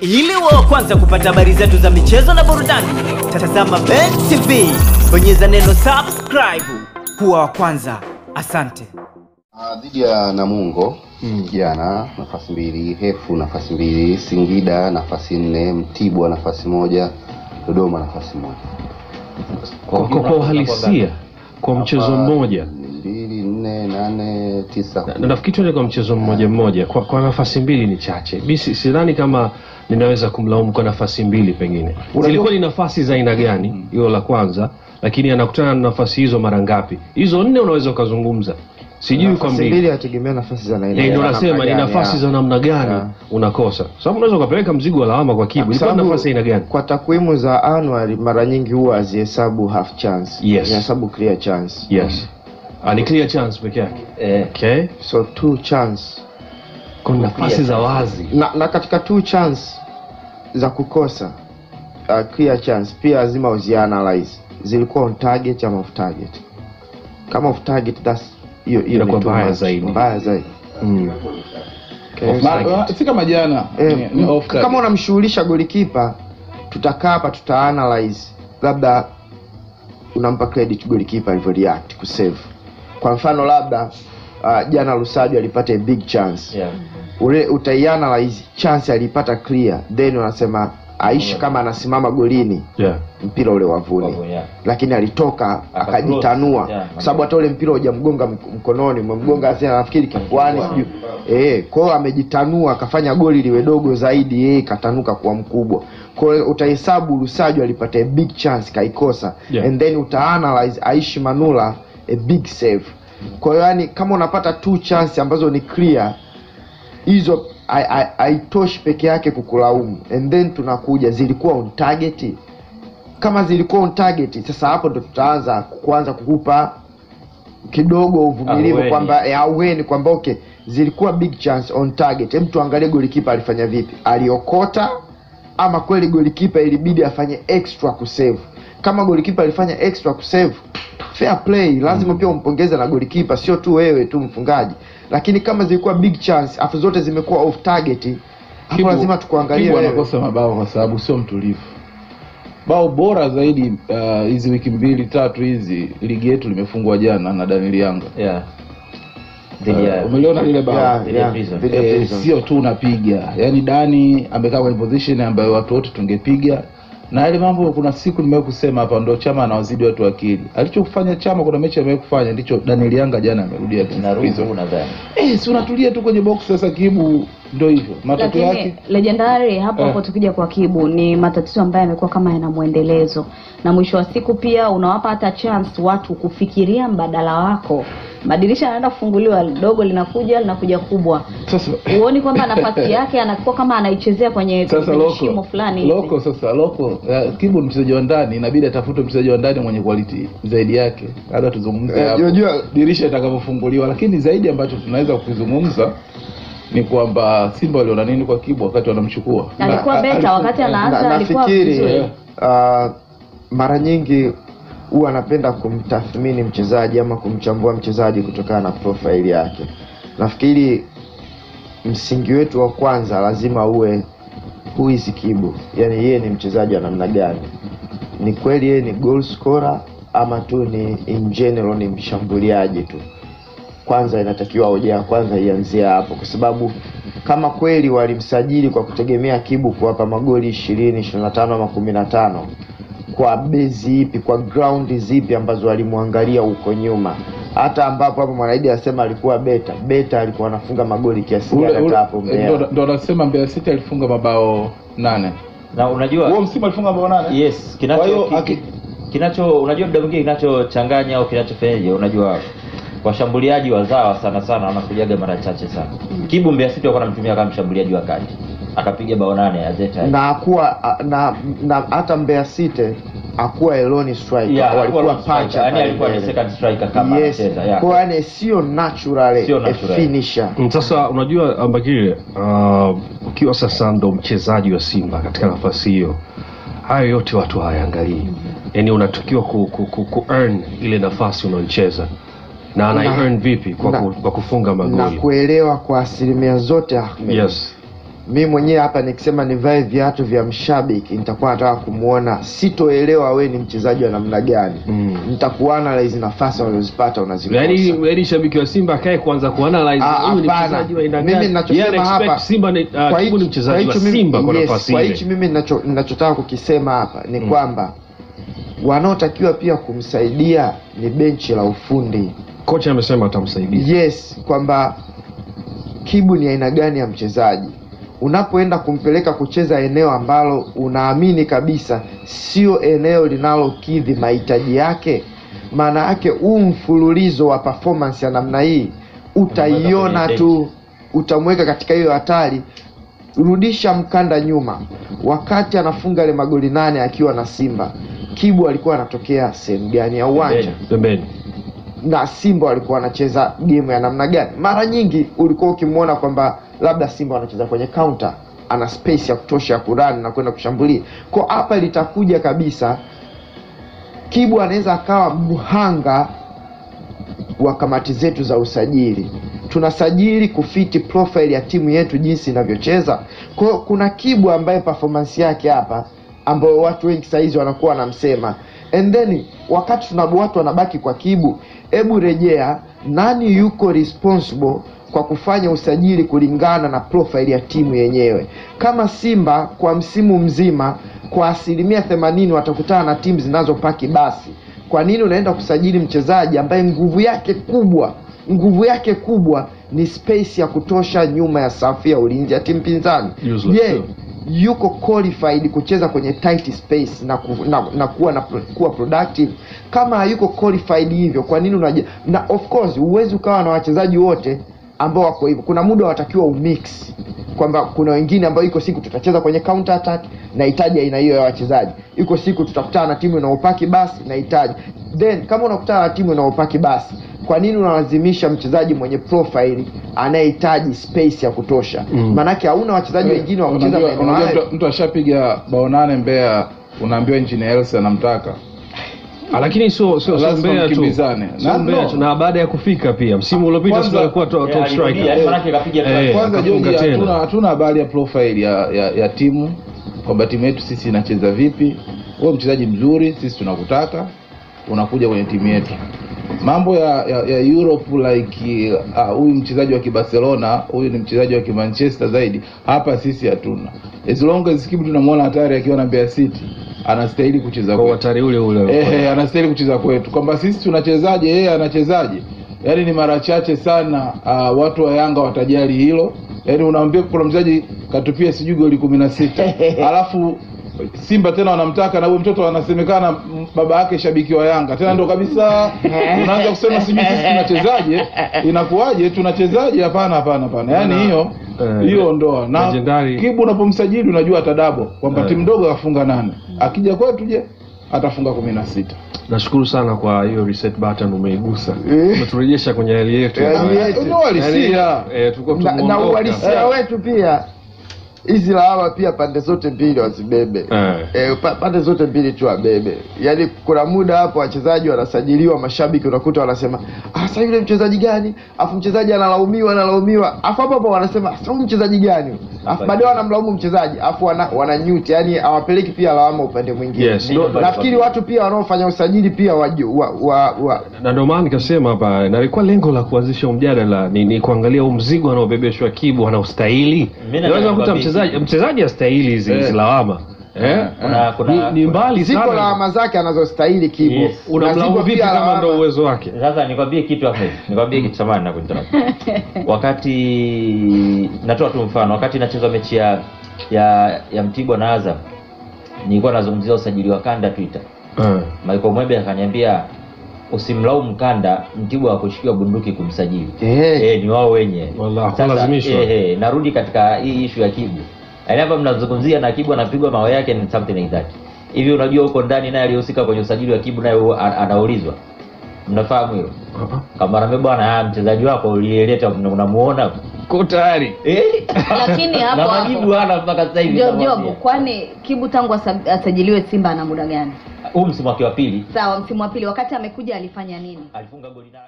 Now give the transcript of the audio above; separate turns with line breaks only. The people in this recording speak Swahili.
Ili wa kwanza kupata habari zetu za michezo na burudani, tazama Ben TV, bonyeza neno subscribe kuwa wa kwanza. Asante.
Ah, dhidi ya Namungo jana nafasi mbili, Hefu nafasi mbili, Singida nafasi nne, Mtibwa nafasi moja, Dodoma nafasi moja.
kwa, kwa, kwa uhalisia kwa mchezo mmoja.
mbili, nne, nane, tisa,
na nafikiri tuende kwa mchezo mmoja mmoja. Kwa, kwa nafasi mbili ni chache. Mi si- sidhani kama ninaweza kumlaumu kwa nafasi mbili pengine. Zilikuwa ni nafasi za aina gani? Hilo la kwanza. Lakini anakutana na nafasi hizo mara ngapi? Hizo nne unaweza ukazungumza sijui kwa mbili
yategemea nafasi za
Eh, ndio nasema ni nafasi za namna gani unakosa. Sababu unaweza ukapeleka mzigo wa lawama kwa kibu. Ilikuwa ni nafasi aina gani?
kwa takwimu za annual mara nyingi huwa hazihesabu half chance.
Yes.
Inahesabu clear chance.
Yes. Ah, ni clear chance pekee yake? Eh. okay.
So two chance.
Kuna nafasi za wazi.
Na, na katika two chance za kukosa uh, clear chance pia lazima uzianalyze. Zilikuwa on target ama off target? Kama off target that's hiyo hiyo ni
mbaya zaidi.
mbaya zaidi.
Mm.
Si kama jana
Eh, kama unamshughulisha golikipa tutakaa hapa tuta analyze, labda unampa credit golikipa alivyo react kusave kwa mfano labda uh, jana Lusajo alipata a big chance.
Yeah.
ule utaianalyze chance alipata clear. Then unasema aishi yeah. kama anasimama golini
yeah.
mpira ule wavuni
yeah.
lakini alitoka akajitanua
yeah.
kwa sababu hata ule mpira hujamgonga mk- mkononi umemgonga sasa nafikiri kifuani sijui eh kwao amejitanua akafanya goli liwe dogo zaidi yeye katanuka kuwa mkubwa kwa utahesabu Lusajo alipata big chance kaikosa
Yeah.
and then utaanalyze Aishi Manula a big save kwa hiyo yani kama unapata two chance ambazo ni clear hizo haitoshi peke yake kukulaumu. And then tunakuja zilikuwa on target? Kama zilikuwa on target sasa hapo ndo tutaanza kuanza kukupa kidogo uvumilivu kwamba aweni aueni kwamba okay zilikuwa big chance on target. Hem tuangalie golikipa alifanya vipi. Aliokota ama kweli golikipa ilibidi afanye extra kusave kama golikipa alifanya extra kusave fair play. Lazima mm. pia umpongeze na golikipa sio tu wewe tu mfungaji lakini kama zilikuwa big chance afu zote zimekuwa off target hapo lazima tukuangalie wewe.
anakosa mabao kwa sababu sio mtulivu. Bao bora zaidi hizi uh, hizi wiki mbili tatu hizi ligi yetu limefungwa jana na Daniel Yanga
Yeah.
Uh, umeliona lile bao?
Yeah, yeah,
Eh, sio tu unapiga. Yaani Dani amekaa kwenye position ambayo watu wote tungepiga na yale mambo kuna siku nimewahi kusema hapa ndo chama anawazidi watu akili. Alichofanya chama kuna mechi amewahi kufanya ndicho Daniel Yanga jana amerudia.
Tena hizo.
Eh si unatulia tu kwenye box sasa kibu ndo hivyo. Matokeo
lakini
yake?
legendary hapo
Eh.
hapo tukija kwa kibu ni matatizo ambayo yamekuwa kama yana mwendelezo. Na mwisho wa siku pia unawapa hata chance watu kufikiria mbadala wako. Madirisha yanaenda kufunguliwa dogo linakuja linakuja kubwa.
Sasa
huoni kwamba nafasi yake anakuwa kama anaichezea kwenye,
sasa loko
shimo fulani
loko sasa loko uh, kibu ni mchezaji wa ndani inabidi atafute mchezaji wa ndani mwenye quality zaidi yake. Labda tuzungumze
Eh,
hapo.
unajua-
dirisha itakapofunguliwa, lakini zaidi ambacho tunaweza kukizungumza ni kwamba simba waliona nini kwa kibu wakati wanamchukua?
Alikuwa beta wakati anaanza alikuwa
nafikiri
vizuri
uh, mara nyingi huwa anapenda kumtathmini mchezaji ama kumchambua mchezaji kutokana na profile yake. Nafikiri msingi wetu wa kwanza lazima uwe who is Kibu. Yani yeye ni mchezaji wa namna gani? Ni kweli yeye ni goal scorer ama tu ni in general ni mshambuliaji tu kwanza inatakiwa hoja ya kwanza ianzie hapo kwa sababu kama kweli walimsajili kwa kutegemea kibu kuwapa magoli ishirini ishirini na tano ama kumi na tano kwa bezi ipi kwa ground zipi ambazo walimwangalia huko nyuma. Hata ambapo hapo mwanaidi anasema alikuwa beta beta alikuwa anafunga magoli kiasi gani hata hapo Mbeya.
ndo- ndo anasema Mbeya City alifunga mabao nane.
Na unajua
huo msimu alifunga mabao nane?
Yes
Kwa hiyo,
kinacho ki-
aki-
kinacho unajua muda mwingine kinachochanganya au kinachofanyaje unajua washambuliaji wazawa sana sana wanakujaga mara chache sana kibu Mbeya City walikuwa wanamtumia kama mshambuliaji wa kati akapiga bao nane azeta
na akuwa na na hata Mbeya City akuwa eloni striker
Yeah,
walikuwa
alikuwa
pacha
striker. Yaani
pale
alikuwa ni second striker kama
yes
anacheza, yeah.
kwa yani sio natural
Sio natural.
finisher
Mm, Sasa unajua Ambakile, uh, ukiwa sasa ndo mchezaji wa Simba katika nafasi hiyo, hayo yote watu hawaangalii. yani unatakiwa ku, ku, ku, ku earn ile nafasi unaocheza na ana earn vipi? Kwa,
na-
ku, kwa kufunga magoli na
kuelewa kwa asilimia zote Ahmed
Yes.
mi mwenyewe hapa nikisema nivae viatu vya mshabiki nitakuwa nataka kumwona sitoelewa we ni mchezaji wa namna gani
Mm.
nitakuanalyze nafasi unazozipata unazikosa
yani yani shabiki wa Simba akae kuanza kuanalyze
Ah,
huyu ni mchezaji wa aina gani. Mimi ninachosema
hapa-
Simba ni
Kwa
uh, Kibu ni mchezaji wa
kwa
Simba kwa
nafasi
nafasi
kwa
ile.
hichi mimi ninacho- ninachotaka kukisema hapa ni mm. kwamba wanaotakiwa pia kumsaidia ni benchi la ufundi
Kocha amesema atamsaidia.
yes kwamba kibu ni aina gani ya mchezaji. Unapoenda kumpeleka kucheza eneo ambalo unaamini kabisa sio eneo linalokidhi mahitaji yake maana yake huu mfululizo wa performance ya namna hii utaiona tu utamweka katika hiyo hatari. Rudisha mkanda nyuma. Wakati anafunga ile magoli nane akiwa na simba kibu alikuwa anatokea sehemu gani ya uwanja?
Pembeni.
Na Simba walikuwa wanacheza game ya namna gani. Mara nyingi ulikuwa ukimwona kwamba labda Simba wanacheza kwenye counter, ana space ya kutosha ya kurani na kwenda kushambulia. Kwa hapa litakuja kabisa, Kibu anaweza akawa mhanga wa kamati zetu za usajili. Tunasajili kufiti profile ya timu yetu jinsi inavyocheza. Kwa kuna Kibu ambaye performance yake hapa ambayo watu wengi saizi wanakuwa wanamsema, and then wakati tuna watu wanabaki kwa Kibu, hebu rejea, nani yuko responsible kwa kufanya usajili kulingana na profile ya timu yenyewe? Kama Simba kwa msimu mzima kwa asilimia themanini watakutana na timu zinazopaki basi kwa nini unaenda kusajili mchezaji ambaye nguvu yake kubwa nguvu yake kubwa ni space ya kutosha nyuma ya safu ya ulinzi ya timu pinzani je. Yuko qualified kucheza kwenye tight space na, ku, na, na kuwa na kuwa productive. Kama hayuko qualified hivyo kwa nini unaje na of course huwezi ukawa na wachezaji wote ambao wako hivyo. Kuna muda watakiwa umix kwamba kuna wengine ambao iko siku tutacheza kwenye counter attack na nahitaji aina hiyo ya wachezaji. Iko siku tutakutana na timu inaopaki basi na nahitaji. Then kama unakutana na timu inaopaki basi kwa nini unalazimisha mchezaji mwenye profile anayehitaji space ya kutosha
Mm.
maanake hauna wachezaji wengine wa kucheza
Unajua-
maeneo
mtu- ashapiga bao nane Mbeya, unaambiwa Engineer Hersi anamtaka
Ah, Lakini sio sio sio Mbeya tu.
Na-
Mbeya
no.
tu na baada ya kufika pia msimu uliopita sio alikuwa top
Eh,
top striker.
yaani
Eh,
kwanza
akafunga
hatuna hatuna habari ya profile ya, ya, ya timu kwamba timu yetu sisi inacheza vipi. Wewe mchezaji mzuri, sisi tunakutaka, unakuja kwenye timu yetu. Mambo ya, ya, ya Europe like huyu uh, mchezaji wa kibarcelona huyu ni mchezaji wa kimanchester zaidi, hapa sisi hatuna. As long as Kibu tunamwona hatari akiwa na Mbeya City, anastahili kucheza
Kwa hatari ule ule.
eh, anastahili kucheza kwetu, kwamba sisi tunachezaje, yeye anachezaje. Yani ni mara chache sana uh, watu wa Yanga watajali hilo. Yaani unaambia kuna mchezaji katupia sijui goli kumi na sita alafu Simba tena wanamtaka na huyo mtoto anasemekana baba yake shabiki wa Yanga tena ndo kabisa unaanza kusema sijui sisi tunachezaje, inakuwaje, tunachezaje? Hapana, hapana, hapana. Yaani hiyo
Eh,
hiyo ndoa na
legendary.
Kibu unapomsajili unajua atadabo kwamba
Eh.
timu ndogo afunga nane, akija kwetu je atafunga kumi na sita.
Nashukuru sana kwa hiyo reset button umeigusa.
Eh.
Umeturejesha kwenye hali yetu. Yaani,
yetu.
Ndio halisia.
eh, tulikuwa
na, na uhalisia wetu pia hizi lawama pia pande zote mbili wazibebe.
Eh.
e, pande zote mbili tu wabebe. Yaani kuna muda hapo wachezaji wanasajiliwa mashabiki unakuta wanasema "Ah, sasa yule mchezaji gani? Afu mchezaji analaumiwa analaumiwa. Afu hapo hapo wanasema sasa huyu mchezaji gani afu baadaye wanamlaumu mchezaji afu wana, wananyuti yani hawapeleki pia lawama upande mwingine.
Yes,
nafikiri watu pia wanaofanya usajili pia waju, wa, wa, wa,
na ndio maana nikasema hapa na ilikuwa lengo la kuanzisha mjadala ni, ni kuangalia huu mzigo anaobebeshwa Kibu anaustahili. Unaweza kukuta
nikwambie
mchezaji mchezaji astahili hizi yeah.
Eh.
lawama. Yeah,
Kuna- kuna-
Ni, ni mbali
ziko
sana.
lawama zake anazostahili kibu
Yes.
Na
Unamlaumu
ziko
vipi kama ndo uwezo wake?
Sasa nikwambie kitu hapo. nikwambie kitu samani na kuinterrupt. Wakati natoa tu mfano, wakati nacheza mechi ya ya ya Mtibwa na Azam, nilikuwa nazungumzia usajili wa kanda Twitter.
Eh.
Michael Mwebe akaniambia usimlaumu mkanda Mtibwa hakushikiwa bunduki kumsajili.
Eh.
Eh, ni wao wenye. Eh, eh, narudi katika hii ishu ya Kibu. Yaani hapa mnazungumzia na Kibu anapigwa mawe yake ni something like that. Hivi unajua huko ndani naye aliyehusika kwenye usajili wa Kibu naye anaulizwa. Mnafahamu hilo?
uh
-huh. Kama bwana, mchezaji wako uliyeleta unamuona.
Ko tayari.
Eh?
Lakini hapo
na majibu hana mpaka sasa hivi.
Job. Job, kwani Kibu tangu asajiliwe Simba ana muda gani?
Huu msimu wake wa pili
Sawa, msimu wa pili wakati amekuja alifanya nini?
alifunga goli na